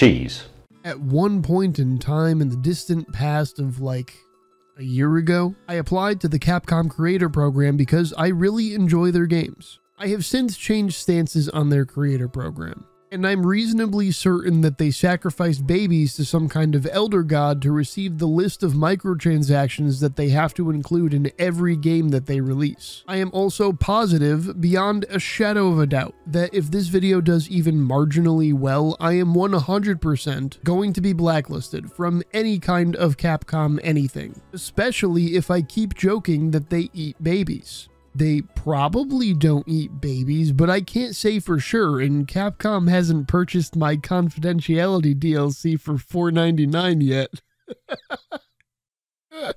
cheese. At one point in time in the distant past of like a year ago, I applied to the Capcom Creator Program because I really enjoy their games. I have since changed stances on their creator program and I'm reasonably certain that they sacrificed babies to some kind of elder god to receive the list of microtransactions that they have to include in every game that they release. I am also positive, beyond a shadow of a doubt, that if this video does even marginally well, I am 100% going to be blacklisted from any kind of Capcom anything, especially if I keep joking that they eat babies. They probably don't eat babies, but I can't say for sure, and Capcom hasn't purchased my confidentiality DLC for $4.99 yet.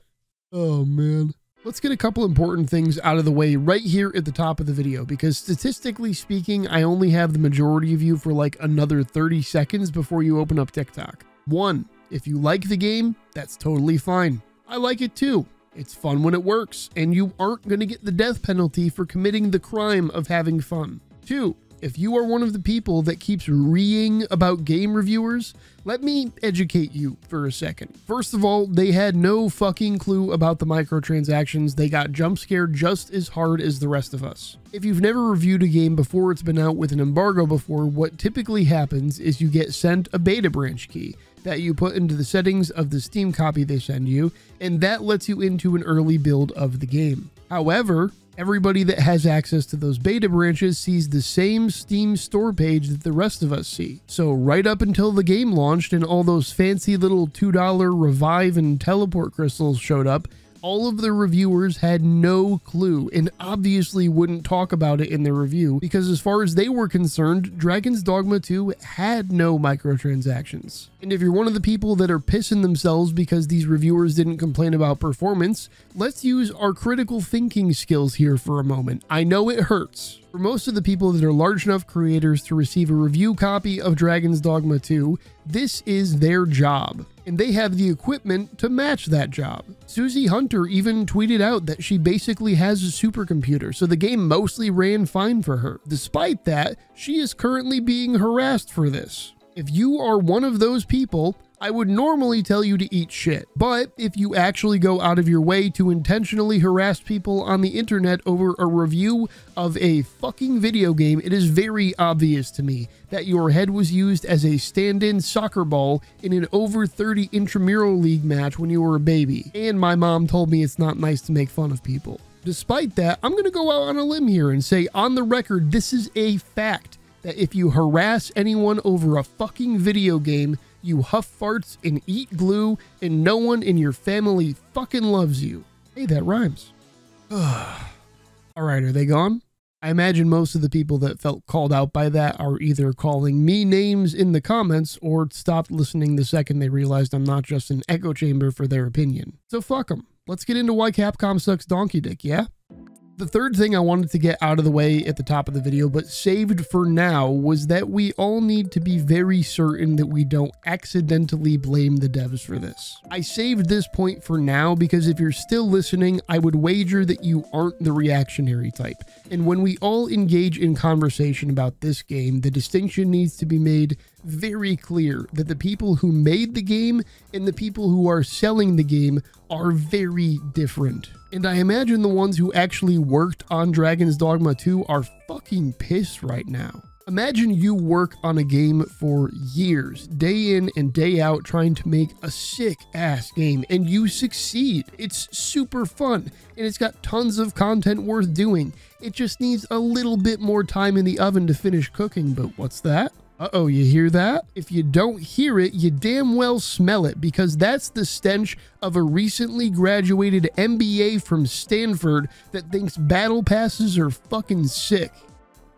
oh man. Let's get a couple important things out of the way right here at the top of the video because statistically speaking, I only have the majority of you for like another 30 seconds before you open up TikTok. One, if you like the game, that's totally fine. I like it too. It's fun when it works, and you aren't going to get the death penalty for committing the crime of having fun. Two, if you are one of the people that keeps reeing about game reviewers, let me educate you for a second. First of all, they had no fucking clue about the microtransactions. They got jump scared just as hard as the rest of us. If you've never reviewed a game before it's been out with an embargo before, what typically happens is you get sent a beta branch key that you put into the settings of the Steam copy they send you, and that lets you into an early build of the game. However, everybody that has access to those beta branches sees the same Steam store page that the rest of us see. So right up until the game launched and all those fancy little $2 revive and teleport crystals showed up, all of the reviewers had no clue and obviously wouldn't talk about it in their review because as far as they were concerned, Dragon's Dogma 2 had no microtransactions. And if you're one of the people that are pissing themselves because these reviewers didn't complain about performance, let's use our critical thinking skills here for a moment. I know it hurts. For most of the people that are large enough creators to receive a review copy of Dragon's Dogma 2, this is their job and they have the equipment to match that job. Susie Hunter even tweeted out that she basically has a supercomputer, so the game mostly ran fine for her. Despite that, she is currently being harassed for this. If you are one of those people, I would normally tell you to eat shit. But if you actually go out of your way to intentionally harass people on the internet over a review of a fucking video game, it is very obvious to me that your head was used as a stand-in soccer ball in an over 30 intramural league match when you were a baby. And my mom told me it's not nice to make fun of people. Despite that, I'm going to go out on a limb here and say on the record, this is a fact that if you harass anyone over a fucking video game, you huff farts and eat glue, and no one in your family fucking loves you. Hey, that rhymes. All right, are they gone? I imagine most of the people that felt called out by that are either calling me names in the comments or stopped listening the second they realized I'm not just an echo chamber for their opinion. So fuck them. Let's get into why Capcom sucks donkey dick, yeah? The third thing I wanted to get out of the way at the top of the video, but saved for now, was that we all need to be very certain that we don't accidentally blame the devs for this. I saved this point for now because if you're still listening, I would wager that you aren't the reactionary type. And when we all engage in conversation about this game, the distinction needs to be made very clear that the people who made the game and the people who are selling the game are very different. And I imagine the ones who actually worked on Dragon's Dogma 2 are fucking pissed right now. Imagine you work on a game for years, day in and day out, trying to make a sick ass game, and you succeed. It's super fun, and it's got tons of content worth doing. It just needs a little bit more time in the oven to finish cooking, but what's that? Uh-oh, you hear that? If you don't hear it, you damn well smell it because that's the stench of a recently graduated MBA from Stanford that thinks battle passes are fucking sick.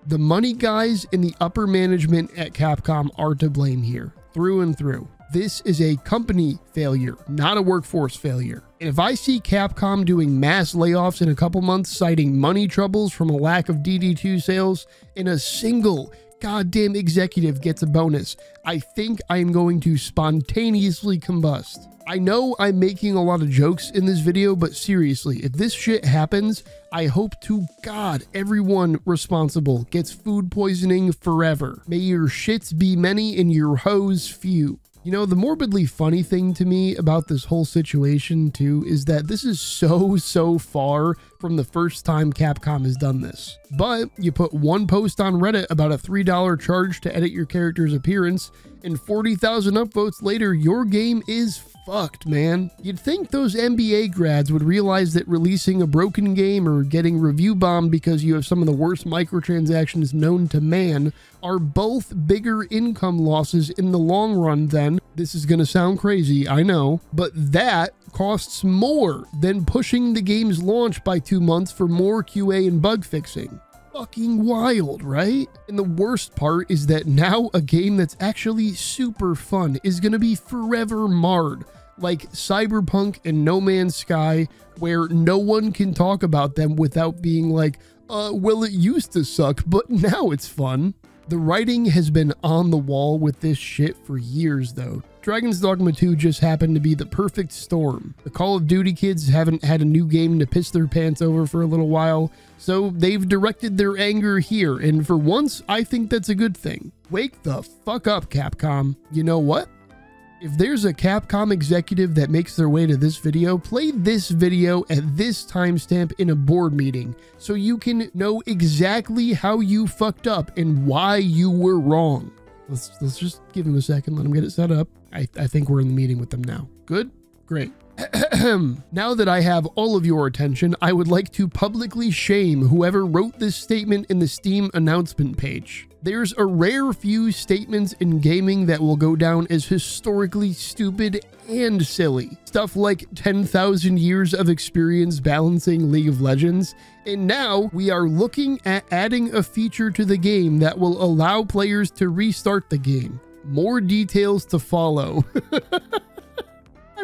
The money guys in the upper management at Capcom are to blame here, through and through. This is a company failure, not a workforce failure. And if I see Capcom doing mass layoffs in a couple months, citing money troubles from a lack of DD2 sales, in a single goddamn executive gets a bonus, I think I am going to spontaneously combust. I know I'm making a lot of jokes in this video, but seriously, if this shit happens, I hope to God everyone responsible gets food poisoning forever. May your shits be many and your hoes few. You know, the morbidly funny thing to me about this whole situation, too, is that this is so, so far from the first time Capcom has done this. But you put one post on Reddit about a $3 charge to edit your character's appearance, and 40,000 upvotes later, your game is fucked, man. You'd think those MBA grads would realize that releasing a broken game or getting review bombed because you have some of the worst microtransactions known to man are both bigger income losses in the long run than, this is gonna sound crazy, I know, but that costs more than pushing the game's launch by two months for more QA and bug fixing fucking wild, right? And the worst part is that now a game that's actually super fun is to be forever marred like Cyberpunk and No Man's Sky, where no one can talk about them without being like, uh, well, it used to suck, but now it's fun. The writing has been on the wall with this shit for years, though. Dragon's Dogma 2 just happened to be the perfect storm. The Call of Duty kids haven't had a new game to piss their pants over for a little while, so they've directed their anger here, and for once, I think that's a good thing. Wake the fuck up, Capcom. You know what? If there's a Capcom executive that makes their way to this video, play this video at this timestamp in a board meeting so you can know exactly how you fucked up and why you were wrong. Let's, let's just give him a second, let him get it set up. I, I think we're in the meeting with them now. Good? Great. now that I have all of your attention, I would like to publicly shame whoever wrote this statement in the Steam announcement page. There's a rare few statements in gaming that will go down as historically stupid and silly. Stuff like 10,000 years of experience balancing League of Legends, and now we are looking at adding a feature to the game that will allow players to restart the game. More details to follow.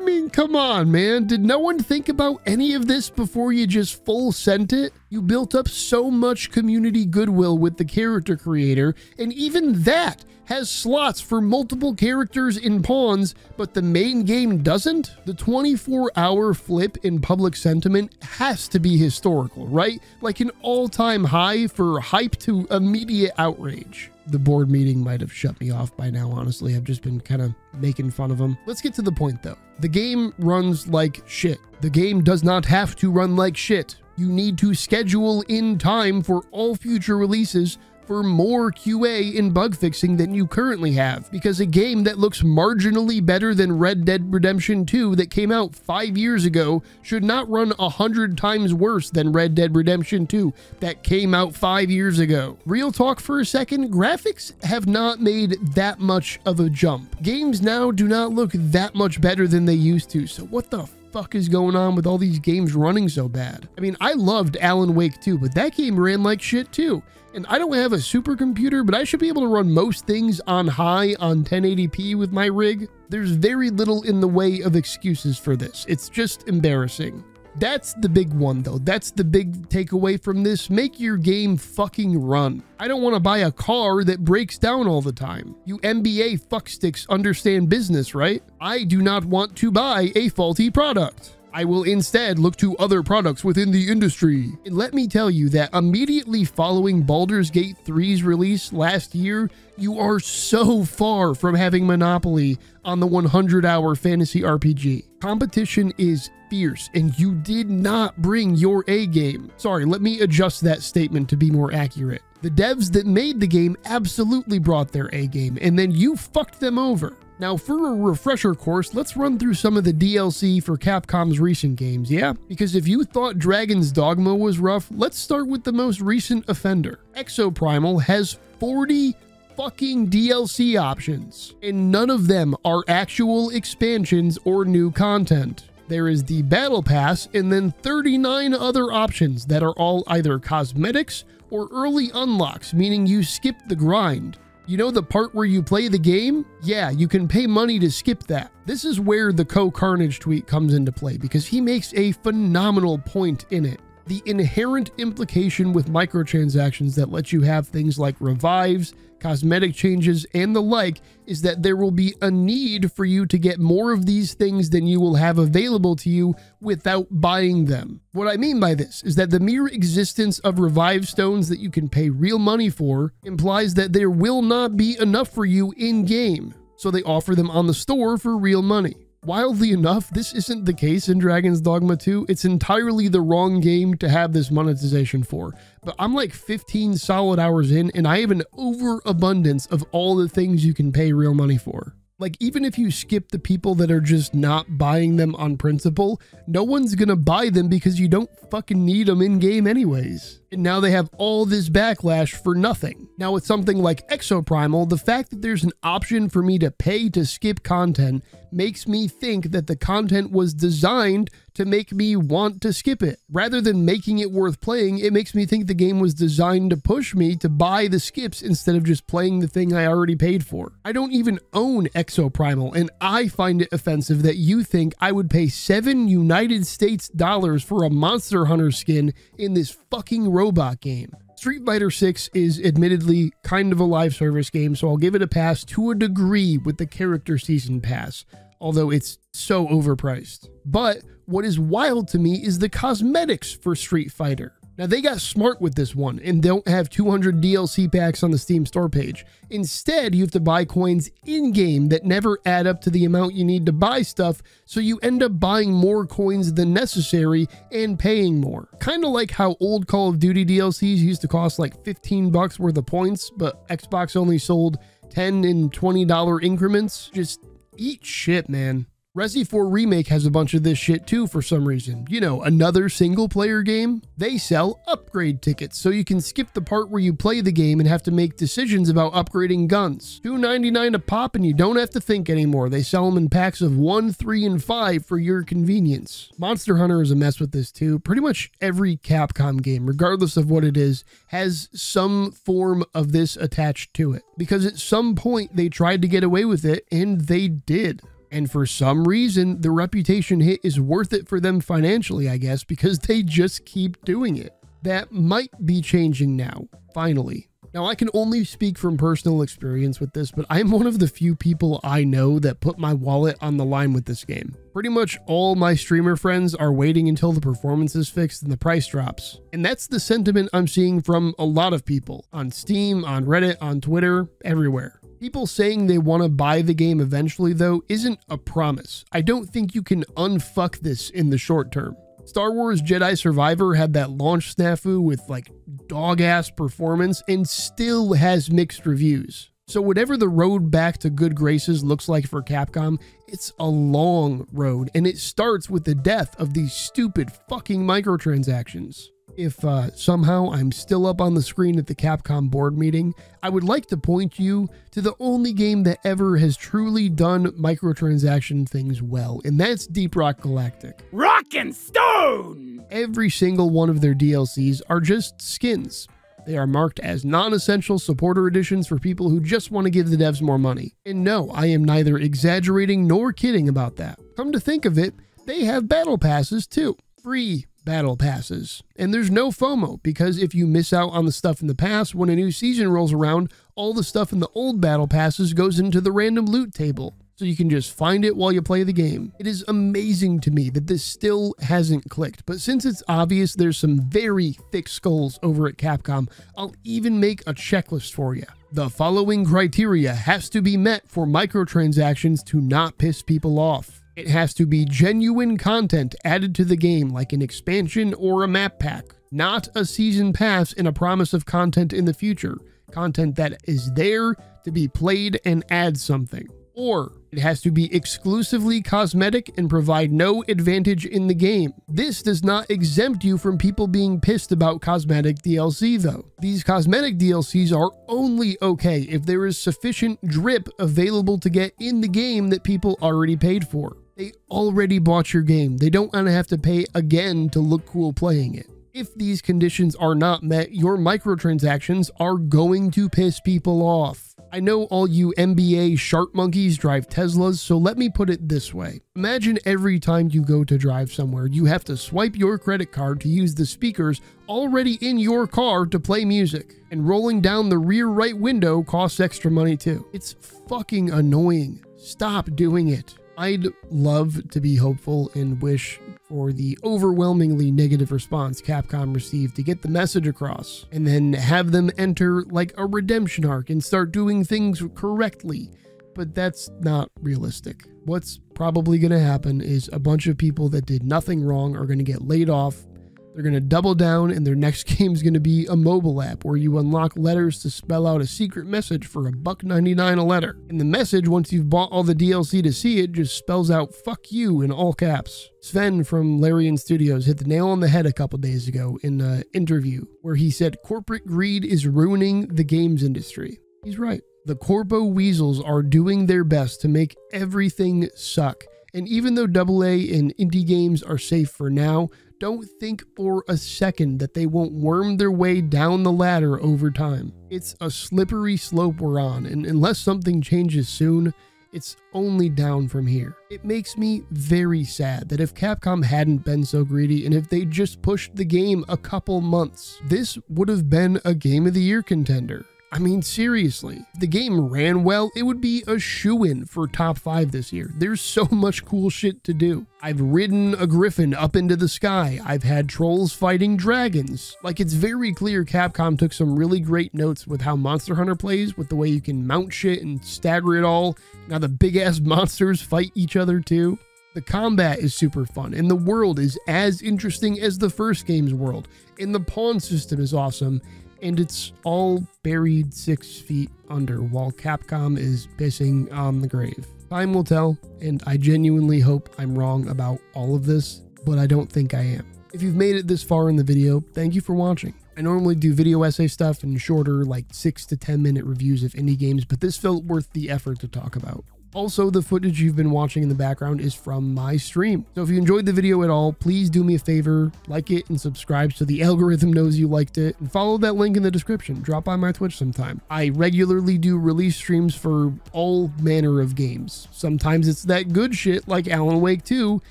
I mean, come on, man. Did no one think about any of this before you just full sent it? You built up so much community goodwill with the character creator, and even that has slots for multiple characters in pawns, but the main game doesn't? The 24 hour flip in public sentiment has to be historical, right? Like an all time high for hype to immediate outrage the board meeting might have shut me off by now, honestly. I've just been kind of making fun of them. Let's get to the point though. The game runs like shit. The game does not have to run like shit. You need to schedule in time for all future releases for more QA and bug fixing than you currently have, because a game that looks marginally better than Red Dead Redemption 2 that came out five years ago should not run a hundred times worse than Red Dead Redemption 2 that came out five years ago. Real talk for a second, graphics have not made that much of a jump. Games now do not look that much better than they used to, so what the fuck is going on with all these games running so bad? I mean, I loved Alan Wake 2, but that game ran like shit too. And I don't have a supercomputer, but I should be able to run most things on high on 1080p with my rig. There's very little in the way of excuses for this. It's just embarrassing. That's the big one though. That's the big takeaway from this. Make your game fucking run. I don't want to buy a car that breaks down all the time. You MBA fucksticks understand business, right? I do not want to buy a faulty product. I will instead look to other products within the industry. And let me tell you that immediately following Baldur's Gate 3's release last year, you are so far from having monopoly on the 100 hour fantasy RPG. Competition is fierce, and you did not bring your A game. Sorry, let me adjust that statement to be more accurate. The devs that made the game absolutely brought their A game, and then you fucked them over. Now, for a refresher course, let's run through some of the DLC for Capcom's recent games, yeah? Because if you thought Dragon's Dogma was rough, let's start with the most recent offender. Exoprimal has 40 fucking DLC options, and none of them are actual expansions or new content. There is the Battle Pass, and then 39 other options that are all either cosmetics or early unlocks, meaning you skip the grind. You know the part where you play the game? Yeah, you can pay money to skip that. This is where the CohhCarnage tweet comes into play because he makes a phenomenal point in it. The inherent implication with microtransactions that let you have things like revives, cosmetic changes, and the like is that there will be a need for you to get more of these things than you will have available to you without buying them. What I mean by this is that the mere existence of revive stones that you can pay real money for implies that there will not be enough for you in game, so they offer them on the store for real money. Wildly enough, this isn't the case in Dragon's Dogma 2. It's entirely the wrong game to have this monetization for. But I'm like 15 solid hours in, and I have an overabundance of all the things you can pay real money for. Like, even if you skip the people that are just not buying them on principle, no one's gonna buy them because you don't fucking need them in game, anyways. And now they have all this backlash for nothing. Now, with something like Exoprimal, the fact that there's an option for me to pay to skip content makes me think that the content was designed to make me want to skip it. Rather than making it worth playing, it makes me think the game was designed to push me to buy the skips instead of just playing the thing I already paid for. I don't even own Exoprimal, and I find it offensive that you think I would pay 7 United States dollars for a Monster Hunter skin in this fucking robot game. Street Fighter 6 is admittedly kind of a live service game, so I'll give it a pass to a degree with the character season pass, although it's so overpriced. But what is wild to me is the cosmetics for Street Fighter. Now, they got smart with this one and don't have 200 DLC packs on the Steam store page. Instead, you have to buy coins in game that never add up to the amount you need to buy stuff, so you end up buying more coins than necessary and paying more. Kind of like how old Call of Duty DLCs used to cost like 15 bucks worth of points, but Xbox only sold 10 and $20 increments. Just eat shit, man. Resi 4 Remake has a bunch of this shit too for some reason. You know, another single player game? They sell upgrade tickets, so you can skip the part where you play the game and have to make decisions about upgrading guns. $2.99 a pop and you don't have to think anymore. They sell them in packs of 1, 3, and 5 for your convenience. Monster Hunter is a mess with this too. Pretty much every Capcom game, regardless of what it is, has some form of this attached to it. Because at some point they tried to get away with it, and they did. And for some reason, the reputation hit is worth it for them financially, I guess, because they just keep doing it. That might be changing now, finally. Now, I can only speak from personal experience with this, but I'm one of the few people I know that put my wallet on the line with this game. Pretty much all my streamer friends are waiting until the performance is fixed and the price drops. And that's the sentiment I'm seeing from a lot of people on Steam, on Reddit, on Twitter, everywhere. People saying they want to buy the game eventually, though, isn't a promise. I don't think you can unfuck this in the short term. Star Wars Jedi Survivor had that launch snafu with like dog ass performance and still has mixed reviews. So, whatever the road back to good graces looks like for Capcom, it's a long road and it starts with the death of these stupid fucking microtransactions. If uh, somehow I'm still up on the screen at the Capcom board meeting, I would like to point you to the only game that ever has truly done microtransaction things well, and that's Deep Rock Galactic. Rock and Stone! Every single one of their DLCs are just skins. They are marked as non essential supporter editions for people who just want to give the devs more money. And no, I am neither exaggerating nor kidding about that. Come to think of it, they have battle passes too. Free battle passes. And there's no FOMO because if you miss out on the stuff in the past, when a new season rolls around, all the stuff in the old battle passes goes into the random loot table. So you can just find it while you play the game. It is amazing to me that this still hasn't clicked, but since it's obvious there's some very thick skulls over at Capcom, I'll even make a checklist for you. The following criteria has to be met for microtransactions to not piss people off. It has to be genuine content added to the game, like an expansion or a map pack, not a season pass and a promise of content in the future. Content that is there to be played and add something. Or it has to be exclusively cosmetic and provide no advantage in the game. This does not exempt you from people being pissed about cosmetic DLC though. These cosmetic DLCs are only okay if there is sufficient drip available to get in the game that people already paid for. They already bought your game. They don't want to have to pay again to look cool playing it. If these conditions are not met, your microtransactions are going to piss people off. I know all you MBA sharp monkeys drive Teslas, so let me put it this way. Imagine every time you go to drive somewhere, you have to swipe your credit card to use the speakers already in your car to play music. And rolling down the rear right window costs extra money too. It's fucking annoying. Stop doing it. I'd love to be hopeful and wish for the overwhelmingly negative response Capcom received to get the message across, and then have them enter like a redemption arc and start doing things correctly. But that's not realistic. What's probably going to happen is a bunch of people that did nothing wrong are going to get laid off they're going to double down, and their next game is going to be a mobile app where you unlock letters to spell out a secret message for a buck 99 a letter. And the message, once you've bought all the DLC to see it, just spells out "fuck you" in all caps. Swen from Larian Studios hit the nail on the head a couple days ago in an interview where he said corporate greed is ruining the games industry. He's right. The Corpo Weasels are doing their best to make everything suck. And even though AA and indie games are safe for now, don't think for a second that they won't worm their way down the ladder over time. It's a slippery slope we're on, and unless something changes soon, it's only down from here. It makes me very sad that if Capcom hadn't been so greedy and if they just pushed the game a couple months, this would have been a Game of the Year contender. I mean, seriously, if the game ran well, it would be a shoe in for top five this year. There's so much cool shit to do. I've ridden a griffin up into the sky. I've had trolls fighting dragons. Like, it's very clear Capcom took some really great notes with how Monster Hunter plays, with the way you can mount shit and stagger it all. Now, the big ass monsters fight each other too. The combat is super fun, and the world is as interesting as the first game's world, and the pawn system is awesome, and it's all buried six feet under while Capcom is pissing on the grave. Time will tell, and I genuinely hope I'm wrong about all of this, but I don't think I am. If you've made it this far in the video, thank you for watching. I normally do video essay stuff and shorter, like 6 to 10 minute reviews of indie games, but this felt worth the effort to talk about. Also, the footage you've been watching in the background is from my stream. So if you enjoyed the video at all, please do me a favor, like it and subscribe so the algorithm knows you liked it, and follow that link in the description. Drop by my Twitch sometime. I regularly do release streams for all manner of games. Sometimes it's that good shit like Alan Wake 2,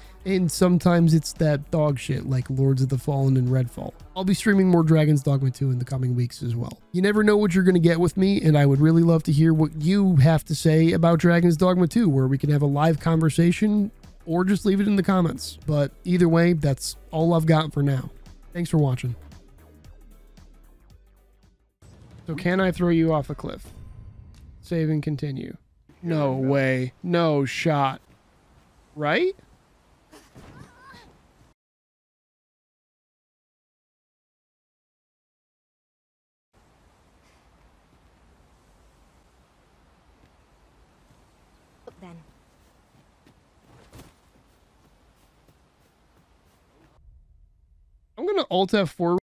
and sometimes it's that dog shit like Lords of the Fallen and Redfall. I'll be streaming more Dragon's Dogma 2 in the coming weeks as well. You never know what you're going to get with me, and I would really love to hear what you have to say about Dragon's Dogma 2, where we can have a live conversation or just leave it in the comments. But either way, that's all I've got for now. Thanks for watching. So can I throw you off a cliff? Save and continue. No way. No shot. Right? Gonna Alt F4